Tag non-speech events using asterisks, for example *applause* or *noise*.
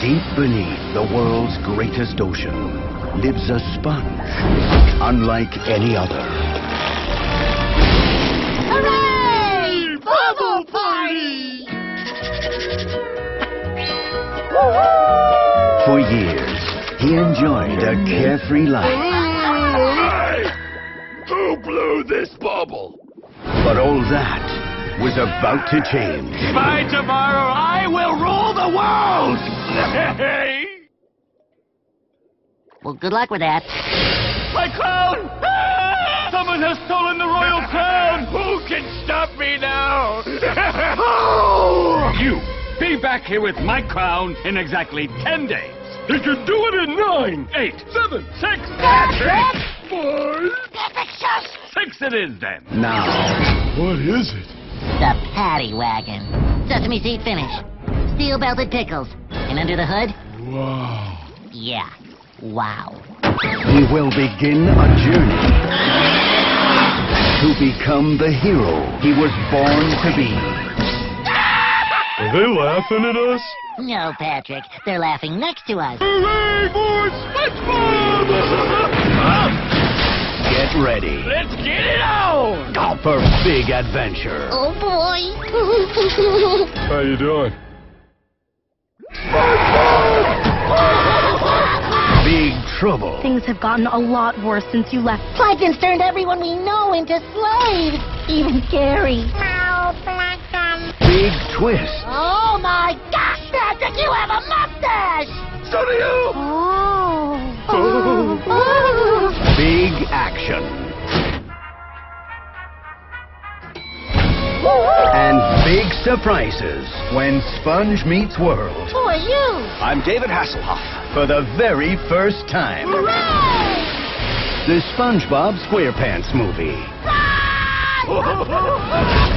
Deep beneath the world's greatest ocean lives a sponge unlike any other. Hooray! Bubble party! For years, he enjoyed a carefree life. Hey! Who blew this bubble? But all that was about to change. By tomorrow, Well, good luck with that. My crown! Ah! Someone has stolen the royal crown! Who can stop me now? *laughs* you! Be back here with my crown in exactly ten days. You can do it in nine, eight, seven, six, five, six it is then. Now, What is it? The Patty Wagon. Sesame seed finish. Steel belted pickles. And under the hood? Wow. Yeah. Wow. he will begin a journey to become the hero he was born to be. Are they laughing at us? No, Patrick. They're laughing next to us. Hooray for SpongeBob! Get ready Let's get it on! for big adventure. Oh, boy. *laughs* How you doing? Trouble. Things have gotten a lot worse since you left. Plankton's turned everyone we know into slaves. Even Gary. Big twist. Oh, my gosh, Patrick, you have a mustache! So do you! Oh. Oh. Big action. And big surprises when Sponge meets World. Who are you? I'm David Hasselhoff for the very first time. Hooray! The SpongeBob SquarePants movie. *laughs*